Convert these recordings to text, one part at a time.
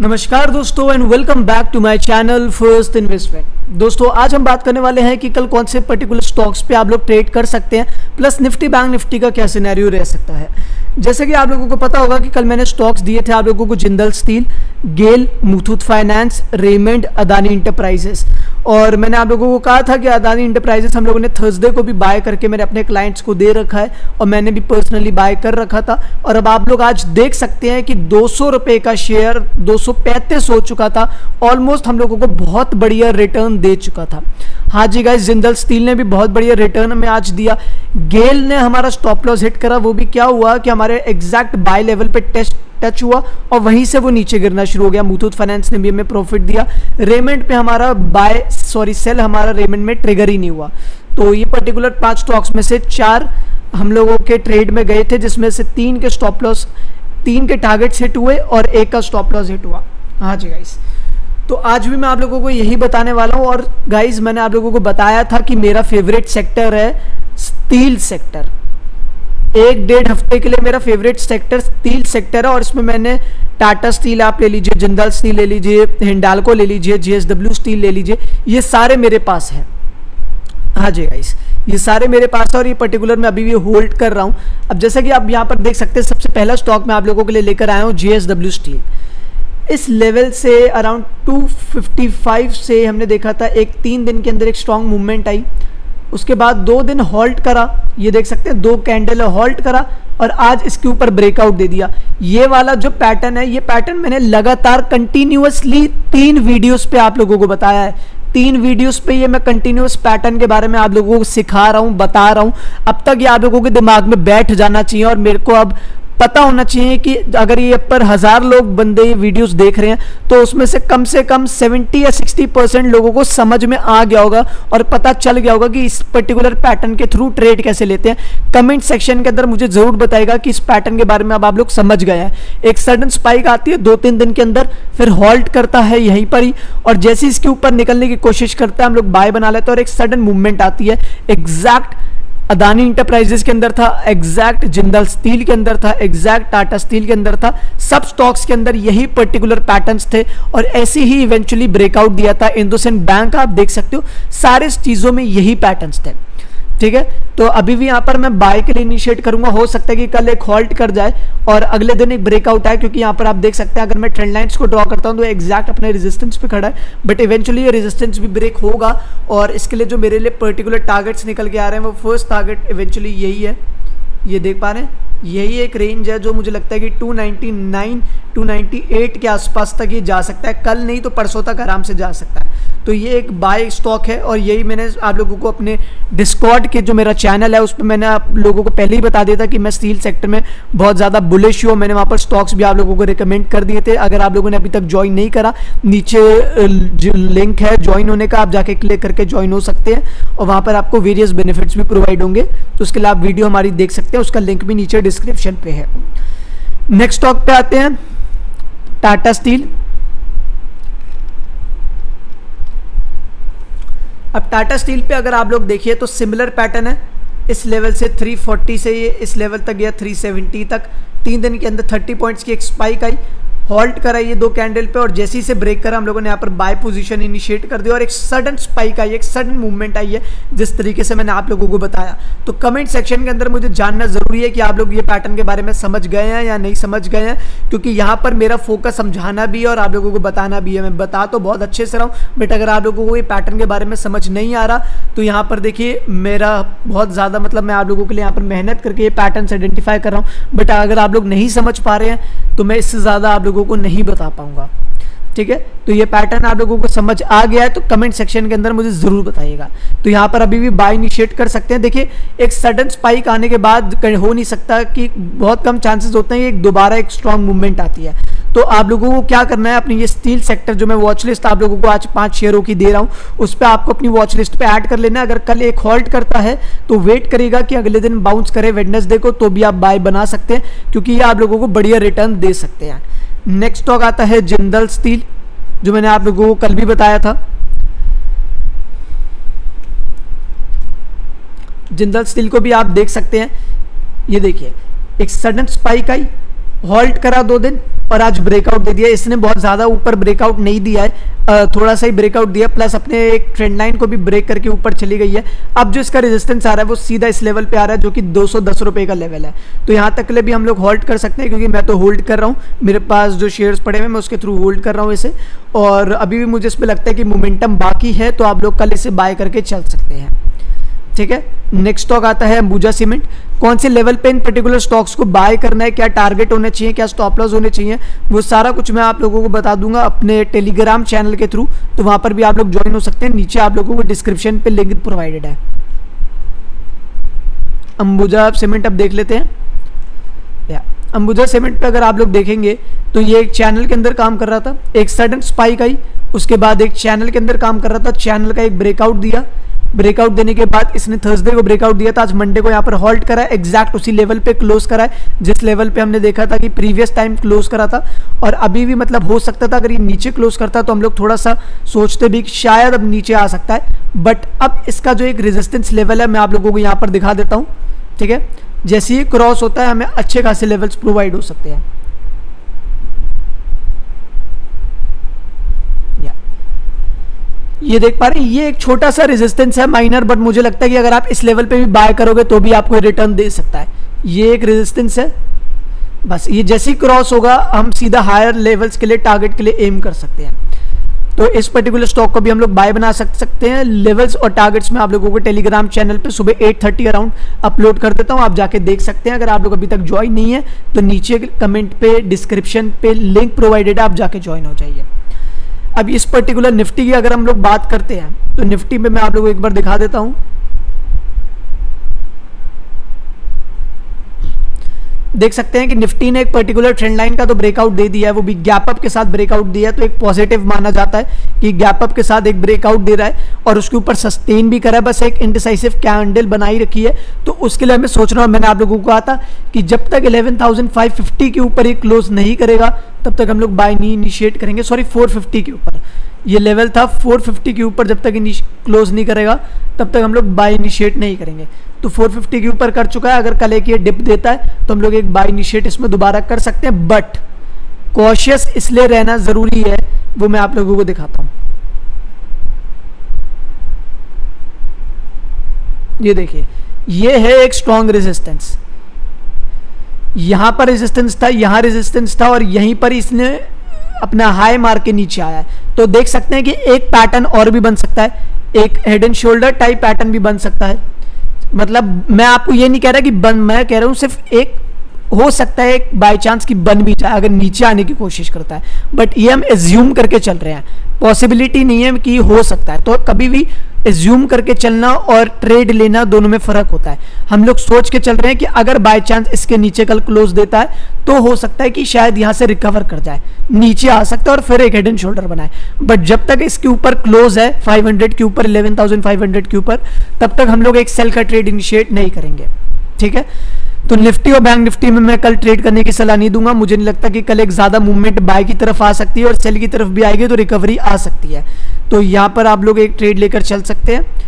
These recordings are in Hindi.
नमस्कार दोस्तों and welcome back to my channel first investment दोस्तों, आज हम बात करने वाले हैं कि कल कौन से पर्टिकुलर स्टॉक्स पे आप लोग ट्रेड कर सकते हैं प्लस निफ्टी बैंक निफ्टी का क्या सिनेरियो रह सकता है। जैसे कि आप लोगों को पता होगा कि कल मैंने स्टॉक्स दिए थे आप लोगों को Jindal steel, GAIL Muthoot finance Raymond, Adani enterprises और मैंने आप लोगों को कहा था कि अदानी इंटरप्राइजेस हम लोगों ने थर्सडे को भी बाय करके मेरे अपने क्लाइंट्स को दे रखा है और मैंने भी पर्सनली बाय कर रखा था। और अब आप लोग आज देख सकते हैं कि दो सौ का शेयर दो सौ पैंतीस हो चुका था। ऑलमोस्ट हम लोगों को बहुत बढ़िया रिटर्न दे चुका था। हाँ जी गाइस जिंदल स्टील ने भी बहुत बढ़िया रिटर्न हमें आज दिया। गेल ने हमारा स्टॉप लॉस हिट करा। वो भी क्या हुआ कि हमारे एग्जैक्ट बाय लेवल पे टेस्ट टच हुआ और वहीं से वो नीचे गिरना शुरू हो गया। मुथूत फाइनेंस ने भी हमें प्रॉफिट दिया। रेमेंट पे हमारा बाय सॉरी सेल हमारा रेमेंट में ट्रिगर ही नहीं हुआ। तो ये पर्टिकुलर पाँच स्टॉक्स में से चार हम लोगों के ट्रेड में गए थे, जिसमें से तीन के स्टॉप लॉस तीन के टारगेट्स हिट हुए और एक का स्टॉप लॉस हिट हुआ। हाँ जी गाइस तो आज भी मैं आप लोगों को यही बताने वाला हूँ और गाइज़ मैंने आप लोगों को बताया था कि मेरा फेवरेट सेक्टर है स्टील सेक्टर एक डेढ़ हफ़्ते के लिए मेरा फेवरेट सेक्टर स्टील सेक्टर है और इसमें मैंने टाटा स्टील आप ले लीजिए जिंदाल स्टील ले लीजिए हिंडालको ले लीजिए जीएसडब्ल्यू स्टील ले लीजिए, ये सारे मेरे पास हैं। हाँ जी गाइस ये सारे मेरे पास है और ये पर्टिकुलर मैं अभी भी होल्ड कर रहा हूँ। अब जैसा कि आप यहाँ पर देख सकते हैं, सबसे पहला स्टॉक मैं आप लोगों के लिए लेकर आया हूँ जीएसडब्ल्यू स्टील इस लेवल से अराउंड 255 से हमने देखा था, एक तीन दिन के अंदर एक स्ट्रॉन्ग मूवमेंट आई। उसके बाद दो दिन हॉल्ट करा। ये देख सकते हैं, दो कैंडल हॉल्ट करा और आज इसके ऊपर ब्रेकआउट दे दिया। ये वाला जो पैटर्न है, ये पैटर्न मैंने लगातार कंटिन्यूसली तीन वीडियोस पे आप लोगों को बताया है। तीन वीडियोस पे ये मैं कंटिन्यूस पैटर्न के बारे में आप लोगों को सिखा रहा हूँ, बता रहा हूँ। अब तक ये आप लोगों के दिमाग में बैठ जाना चाहिए और मेरे को अब पता होना चाहिए कि अगर ये पर हज़ार लोग बंदे ये वीडियोस देख रहे हैं तो उसमें से कम से कम 70 या 60 परसेंट लोगों को समझ में आ गया होगा और पता चल गया होगा कि इस पर्टिकुलर पैटर्न के थ्रू ट्रेड कैसे लेते हैं। कमेंट सेक्शन के अंदर मुझे ज़रूर बताएगा कि इस पैटर्न के बारे में अब आप लोग समझ गए हैं। एक सडन स्पाइक आती है दो तीन दिन के अंदर फिर हॉल्ट करता है यहीं पर ही और जैसे इसके ऊपर निकलने की कोशिश करता है, हम लोग बाय बना लेते हैं और एक सडन मूवमेंट आती है। एग्जैक्ट अदानी इंटरप्राइजेस के अंदर था एग्जैक्ट जिंदल स्टील के अंदर था एग्जैक्ट टाटा स्टील के अंदर था, सब स्टॉक्स के अंदर यही पर्टिकुलर पैटर्न्स थे और ऐसे ही इवेंचुअली ब्रेकआउट दिया था। इंदोसेंट बैंक आप देख सकते हो, सारे चीज़ों में यही पैटर्न्स थे। ठीक है? तो अभी भी यहाँ पर मैं बाय के लिए इनिशिएट करूँगा। हो सकता है कि कल एक हॉल्ट कर जाए और अगले दिन एक ब्रेकआउट आए, क्योंकि यहाँ पर आप देख सकते हैं, अगर मैं ट्रेंड लाइन्स को ड्रॉ करता हूँ तो एग्जैक्ट अपने रेजिस्टेंस पे खड़ा है। बट इवेंचुअली ये रेजिस्टेंस भी ब्रेक होगा और इसके लिए जो मेरे लिए पर्टिकुलर टारगेट्स निकल के आ रहे हैं, वो फ़र्स्ट टारगेट इवेंचुअली यही है। ये देख पा रहे हैं? यही एक रेंज है जो मुझे लगता है कि 299 298 के आसपास तक ये जा सकता है। कल नहीं तो परसों तक आराम से जा सकता है। तो ये एक बाय स्टॉक है और यही मैंने आप लोगों को अपने डिस्कॉर्ड के जो मेरा चैनल है, उस पर मैंने आप लोगों को पहले ही बता दिया था कि मैं स्टील सेक्टर में बहुत ज़्यादा बुलिश हूँ। मैंने वहाँ पर स्टॉक्स भी आप लोगों को रिकमेंड कर दिए थे। अगर आप लोगों ने अभी तक ज्वाइन नहीं करा, नीचे जो लिंक है ज्वाइन होने का, आप जाके क्लिक करके ज्वाइन हो सकते हैं और वहाँ पर आपको वेरियस बेनिफिट्स भी प्रोवाइड होंगे। तो उसके लिए आप वीडियो हमारी देख सकते हैं, उसका लिंक भी नीचे डिस्क्रिप्शन पे है। नेक्स्ट स्टॉक पे आते हैं टाटा स्टील अब टाटा स्टील पे अगर आप लोग देखिए तो सिमिलर पैटर्न है। इस लेवल से 340 से ये, इस लेवल तक गया 370 तक, तीन दिन के अंदर 30 पॉइंट्स की एक स्पाइक आई। हॉल्ट करा ये दो कैंडल पे और जैसे ही से ब्रेक करा, हम लोगों ने यहाँ पर बाय पोजीशन इनिशिएट कर दिया और एक सडन स्पाइक आई, एक सडन मूवमेंट आई है, जिस तरीके से मैंने आप लोगों को बताया। तो कमेंट सेक्शन के अंदर मुझे जानना ज़रूरी है कि आप लोग ये पैटर्न के बारे में समझ गए हैं या नहीं समझ गए हैं, क्योंकि यहाँ पर मेरा फोकस समझाना भी है और आप लोगों को बताना भी है। मैं बता तो बहुत अच्छे से रहा हूँ बट अगर आप लोगों को ये पैटर्न के बारे में समझ नहीं आ रहा तो यहाँ पर देखिए, मेरा बहुत ज़्यादा मतलब मैं आप लोगों के लिए यहाँ पर मेहनत करके ये पैटर्न आइडेंटिफाई कर रहा हूँ बट अगर आप लोग नहीं समझ पा रहे हैं तो मैं इससे ज़्यादा आप लोगों को नहीं बता पाऊँगा। ठीक है? तो ये पैटर्न आप लोगों को समझ आ गया है तो कमेंट सेक्शन के अंदर मुझे ज़रूर बताइएगा। तो यहाँ पर अभी भी बाय इनिशिएट कर सकते हैं। देखिए, एक सडन स्पाइक आने के बाद हो नहीं सकता कि बहुत कम चांसेस होते हैं एक दोबारा एक स्ट्रॉन्ग मूवमेंट आती है। तो आप लोगों को क्या करना है, अपनी ये स्टील सेक्टर जो मैं वॉच लिस्ट आप लोगों को आज पाँच शेयरों की दे रहा हूँ, उस पर आपको अपनी वॉच लिस्ट पे ऐड कर लेना अगर कल एक हॉल्ट करता है तो वेट करेगा कि अगले दिन बाउंस करे। वेडनेसडे को तो भी आप बाय बना सकते हैं, क्योंकि ये आप लोगों को बढ़िया रिटर्न दे सकते हैं। नेक्स्ट स्टॉक आता है जिंदल स्टील जो मैंने आप लोगों को कल भी बताया था। जिंदल स्टील को भी आप देख सकते हैं। ये देखिए, एक सडन स्पाइक आई हॉल्ट करा दो दिन। और आज ब्रेकआउट दे दिया इसने बहुत ज़्यादा ऊपर ब्रेकआउट नहीं दिया है। थोड़ा सा ही ब्रेकआउट दिया प्लस अपने एक ट्रेंड लाइन को भी ब्रेक करके ऊपर चली गई है। अब जो इसका रेजिस्टेंस आ रहा है, वो सीधा इस लेवल पे आ रहा है, जो कि दो सौ का लेवल है। तो यहाँ तक ले भी हम लोग होल्ड कर सकते हैं, क्योंकि मैं तो होल्ड कर रहा हूँ। मेरे पास जो शेयर्स पड़े हुए मैं उसके थ्रू होल्ड कर रहा हूँ इसे। और अभी भी मुझे इस पर लगता है कि मोमेंटम बाकी है तो आप लोग कल इसे बाय करके चल सकते हैं। ठीक है? नेक्स्ट स्टॉक आता है अंबुजा सीमेंट कौन से लेवल पे इन पर्टिकुलर स्टॉक्स को बाय करना है? क्या टारगेट होने चाहिए? क्या स्टॉप लॉस होने चाहिए? वो सारा कुछ मैं आप लोगों को बता दूँगा अपने टेलीग्राम चैनल के थ्रू तो वहाँ पर भी आप लोग ज्वाइन हो सकते हैं। नीचे आप लोगों को डिस्क्रिप्शन पे लिंक प्रोवाइडेड है। अंबुजा सीमेंट अब देख लेते हैं। अंबुजा सीमेंट पे अगर आप लोग देखेंगे तो ये एक चैनल के अंदर काम कर रहा था। एक सडन स्पाइक आई, उसके बाद एक चैनल के अंदर काम कर रहा था। चैनल का एक ब्रेकआउट दिया। ब्रेकआउट देने के बाद इसने थर्सडे को ब्रेकआउट दिया था। आज मंडे को यहाँ पर हॉल्ट करा है। एग्जैक्ट उसी लेवल पे क्लोज करा है, जिस लेवल पे हमने देखा था कि प्रीवियस टाइम क्लोज करा था। और अभी भी मतलब हो सकता था, अगर ये नीचे क्लोज करता तो हम लोग थोड़ा सा सोचते भी शायद अब नीचे आ सकता है। बट अब इसका जो एक रेजिस्टेंस लेवल है, मैं आप लोगों को यहाँ पर दिखा देता हूँ। ठीक है? जैसे ही क्रॉस होता है, हमें अच्छे खासे लेवल्स प्रोवाइड हो सकते हैं। ये देख पा रहे हैं, ये एक छोटा सा रेजिस्टेंस है माइनर बट मुझे लगता है कि अगर आप इस लेवल पे भी बाय करोगे तो भी आपको रिटर्न दे सकता है। ये एक रेजिस्टेंस है। बस, ये जैसे ही क्रॉस होगा, हम सीधा हायर लेवल्स के लिए टारगेट के लिए एम कर सकते हैं। तो इस पर्टिकुलर स्टॉक को भी हम लोग बाय बना सक, सकते हैं। लेवल्स और टारगेट्स में आप लोगों को टेलीग्राम चैनल पे सुबह 8:30 अराउंड अपलोड कर देता हूँ। आप जाके देख सकते हैं। अगर आप लोग अभी तक ज्वाइन नहीं है तो नीचे कमेंट पे डिस्क्रिप्शन पे लिंक प्रोवाइडेड है। आप जाके ज्वाइन हो जाइए। अब इस पर्टिकुलर निफ्टी की अगर हम लोग बात करते हैं तो निफ्टी में मैं आप लोगों को एक बार दिखा देता हूँ। देख सकते हैं कि निफ्टी ने एक पर्टिकुलर ट्रेंड लाइन का तो ब्रेकआउट दे दिया है वो भी गैप अप के साथ ब्रेकआउट दिया है तो एक पॉजिटिव माना जाता है कि गैप अप के साथ एक ब्रेकआउट दे रहा है और उसके ऊपर सस्टेन भी करा है बस एक इंडिसाइसिव कैंडल बनाई रखी है। तो उसके लिए मैं सोच रहा हूँ मैंने आप लोगों को कहा था कि जब तक 11,550 के ऊपर ये क्लोज नहीं करेगा तब तक हम लोग बाय नहीं इनिशिएट करेंगे। सॉरी 450 के ऊपर। ये लेवल था 450 के ऊपर जब तक क्लोज नहीं करेगा तब तक हम लोग बाय इनिशिएट नहीं करेंगे। तो 450 के ऊपर कर चुका है। अगर कल एक ये डिप देता है तो हम लोग एक बाय इनिशिएट इसमें दोबारा कर सकते हैं। बट कॉशियस इसलिए रहना ज़रूरी है, वो मैं आप लोगों को दिखाता हूँ। ये देखिए, ये है एक स्ट्रॉन्ग रेजिस्टेंस यहाँ पर रेजिस्टेंस था, यहाँ रेजिस्टेंस था, और यहीं पर इसने अपना हाई मार के नीचे आया है। तो देख सकते हैं कि एक पैटर्न और भी बन सकता है, एक head and shoulder type pattern भी बन सकता है। मतलब मैं आपको ये नहीं कह रहा कि बन मैं कह रहा हूँ सिर्फ़ एक, हो सकता है एक बाई चांस कि बन भी जाए अगर नीचे आने की कोशिश करता है। बट ये हम एज्यूम करके चल रहे हैं। पॉसिबिलिटी नहीं है कि हो सकता है। तो कभी भी एज्यूम करके चलना और ट्रेड लेना दोनों में फ़र्क होता है। हम लोग सोच के चल रहे हैं कि अगर बाय चांस इसके नीचे कल क्लोज देता है तो हो सकता है कि शायद यहाँ से रिकवर कर जाए। नीचे आ सकता है और फिर एक हेड एंड शोल्डर बनाए। बट जब तक इसके ऊपर क्लोज है 500 के ऊपर 11,500 के ऊपर तब तक हम लोग एक सेल का ट्रेड इनिशिएट नहीं करेंगे। ठीक है? तो निफ्टी और बैंक निफ्टी में मैं कल ट्रेड करने की सलाह नहीं दूँगा। मुझे नहीं लगता कि कल एक ज़्यादा मूवमेंट बाय की तरफ़ आ सकती है और सेल की तरफ़ भी आएगी तो रिकवरी आ सकती है। तो यहाँ पर आप लोग एक ट्रेड लेकर चल सकते हैं।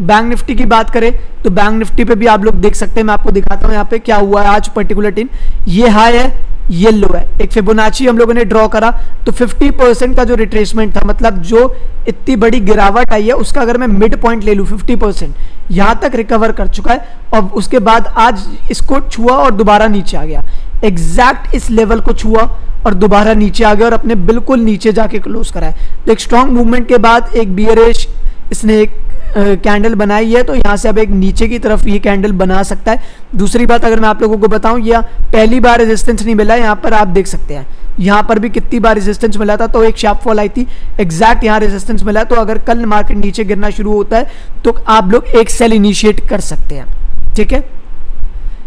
बैंक निफ्टी की बात करें तो बैंक निफ्टी पे भी आप लोग देख सकते हैं, मैं आपको दिखाता हूँ यहाँ पे क्या हुआ है आज पर्टिकुलर टीन ये हाई है ये लो है। एक फिबोनाची हम लोगों ने ड्रॉ करा तो 50 परसेंट का जो रिट्रेसमेंट था मतलब जो इतनी बड़ी गिरावट आई है, उसका अगर मैं मिड पॉइंट ले लूँ 50 परसेंट यहाँ तक रिकवर कर चुका है। और उसके बाद आज इसको छुआ और दोबारा नीचे आ गया। एग्जैक्ट इस लेवल को छुआ और दोबारा नीचे आ गया और अपने बिल्कुल नीचे जाके क्लोज करा है। तो एक स्ट्रॉन्ग मूवमेंट के बाद एक बियरिश इसने एक कैंडल बनाई है तो यहाँ से अब एक नीचे की तरफ़ ये कैंडल बना सकता है। दूसरी बात अगर मैं आप लोगों को बताऊँ, यह पहली बार रेजिस्टेंस नहीं मिला, यहाँ पर आप देख सकते हैं। यहाँ पर भी कितनी बार रेजिस्टेंस मिला था तो एक शार्प फॉल आई थी। एग्जैक्ट यहाँ रेजिस्टेंस मिला तो अगर कल मार्केट नीचे गिरना शुरू होता है तो आप लोग एक सेल इनिशिएट कर सकते हैं। ठीक है?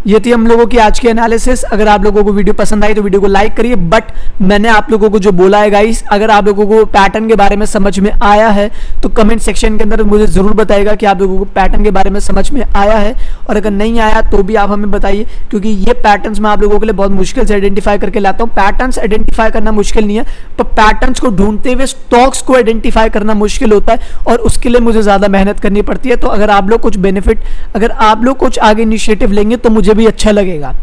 ये थी हम लोगों की आज की एनालिसिस अगर आप लोगों को वीडियो पसंद आई तो वीडियो को लाइक करिए बट मैंने आप लोगों को जो बोला है गाइस अगर आप लोगों को पैटर्न के बारे में समझ में आया है तो कमेंट सेक्शन के अंदर मुझे ज़रूर बताएगा कि आप लोगों को पैटर्न के बारे में समझ में आया है। और अगर नहीं आया तो भी आप हमें बताइए, क्योंकि ये पैटर्न मैं आप लोगों के लिए बहुत मुश्किल से आइडेंटिफाई करके लाता हूँ। पैटर्न आइडेंटिफाई करना मुश्किल नहीं है तो पैटर्न को ढूंढते हुए स्टॉक्स को आइडेंटिफाई करना मुश्किल होता है, और उसके लिए मुझे ज़्यादा मेहनत करनी पड़ती है। तो अगर आप लोग कुछ बेनिफिट अगर आप लोग कुछ आगे इनिशिएटिव लेंगे तो मुझे मुझे भी अच्छा लगेगा,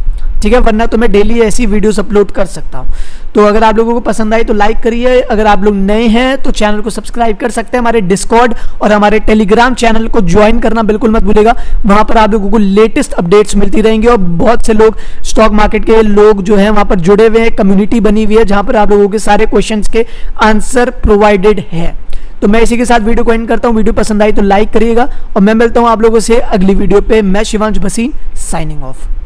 ठीक है? वरना तो मैं डेली ऐसी वीडियोस अपलोड कर सकता हूँ। तो अगर आप लोगों को पसंद आई तो लाइक करिए। अगर आप लोग नए हैं तो चैनल को सब्सक्राइब कर सकते हैं हमारे डिस्कॉर्ड और हमारे टेलीग्राम चैनल को ज्वाइन करना बिल्कुल मत भूलेगा वहाँ पर आप लोगों को लेटेस्ट अपडेट्स मिलती रहेंगी और बहुत से लोग स्टॉक मार्केट के लोग जो है वहाँ पर जुड़े हुए हैं कम्युनिटी बनी हुई है जहाँ पर आप लोगों के सारे क्वेश्चन के आंसर प्रोवाइडेड है। तो मैं इसी के साथ वीडियो को एंड करता हूँ। वीडियो पसंद आई तो लाइक करिएगा और मैं मिलता हूँ आप लोगों से अगली वीडियो पे। मैं शिवांश भसीन signing off.